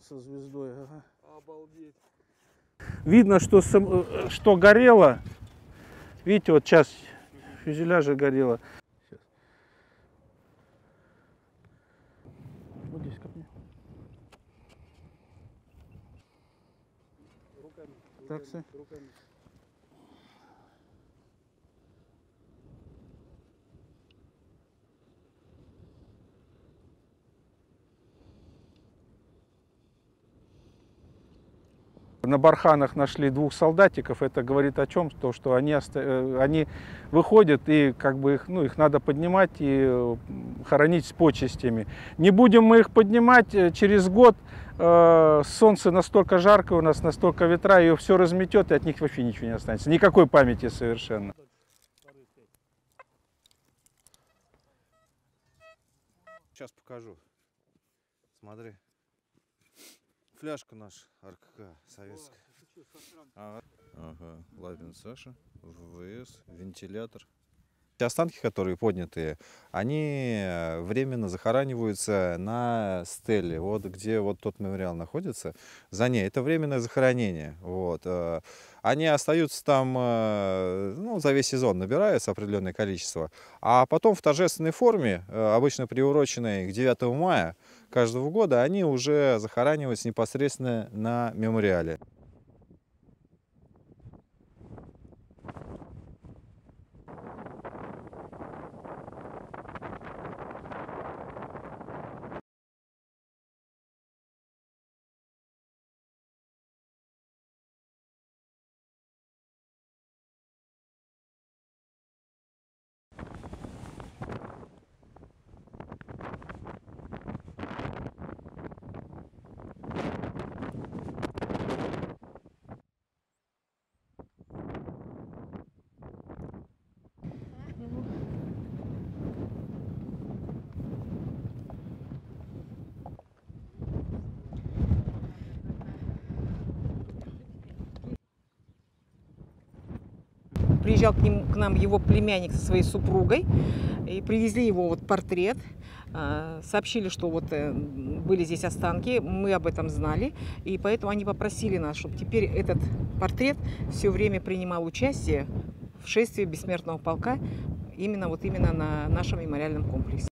со звездой. Ага. Обалдеть. Видно, что, э, что горело. Видите, вот часть фюзеляжа горела. Вот здесь. Руками. Руками. На барханах нашли двух солдатиков. Это говорит о чем? То, что они, э, они выходят и как бы их, ну, их надо поднимать и э, хоронить с почестями. Не будем мы их поднимать э, через год. э, солнце настолько жарко у нас, настолько ветра, ее все разметет, и от них вообще ничего не останется. Никакой памяти совершенно. Сейчас покажу. Смотри. Фляжка наша РКК советская. Ага. Ага. Лапин Саша, ВВС, вентилятор. Те останки, которые поднятые, они э, временно захораниваются на стеле. Вот где вот тот мемориал находится, за ней. Это временное захоронение. Вот. э, Они остаются там, э, ну, за весь сезон набирается определенное количество. А потом в торжественной форме, обычно приуроченной к 9 мая каждого года, они уже захораниваются непосредственно на мемориале. Приезжал к, ним, к нам его племянник со своей супругой, и привезли его вот портрет. А, Сообщили, что вот э, были здесь останки, мы об этом знали, и поэтому они попросили нас, чтобы теперь этот портрет все время принимал участие в шествии бессмертного полка именно вот именно на нашем мемориальном комплексе.